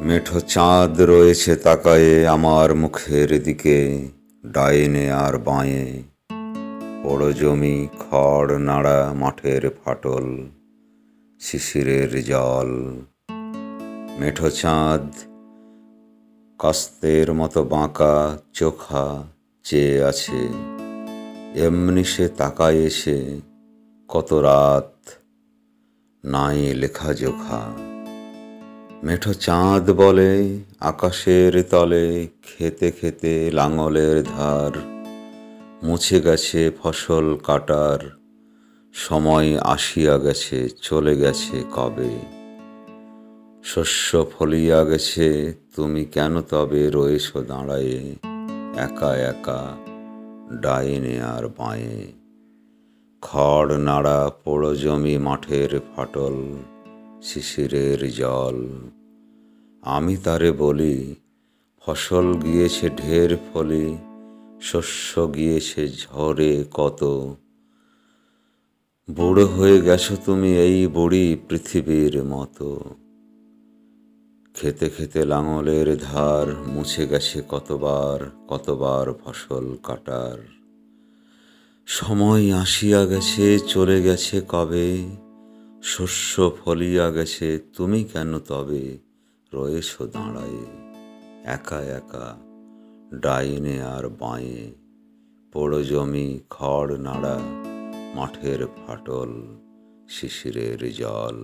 মেঠো চাঁদ রয়েছে তাকায়ে আমার মুখের দিকে, ডাইনে আর বাঁয়ে। বড় জমি খড় নাড়া মাঠের ফাটল, শিশিরের জল। মেঠো চাঁদ, কাস্তের মতো বাঁকা চোখা চেয়ে আছে। এমনি সে তাকায় এসে, কত রাত নাই লেখা জোখা। মেঠো চাঁদ বলে, আকাশের তলে খেতে খেতে লাঙলের ধার। মুছে গেছে ফসল কাটার, সময় আসিয়া গেছে, চলে গেছে কবে? শস্য ফলিয়া গেছে, তুমি কেন তবে রয়েছ দাঁড়ায়ে? একা একা ডাইনে আর বাঁয়ে। খড় নাড়া পোড়ো জমি মাঠের ফাটল শিশিরের জল। আমি তারে বলি, ফসল গিয়েছে ঢের ফলে, শস্য গিয়েছে ঝড়ে কত। বুড়ো হয়ে গেছো তুমি এই বুড়ি পৃথিবীর মতো। খেতে খেতে লাঙলের ধার মুছে গেছে কতবার কতবার ফসল কাটার। সময় আসিয়া গেছে, চলে গেছে কবে? শস্য ফলিয়া গেছে, তুমি কেন তবে রয়েছ দাঁড়ায়ে? একা একা ডাইনে আর বাঁয়ে, পোড়ো জমি, খড় নাড়া, মাঠের ফাটল, শিশিরের জল।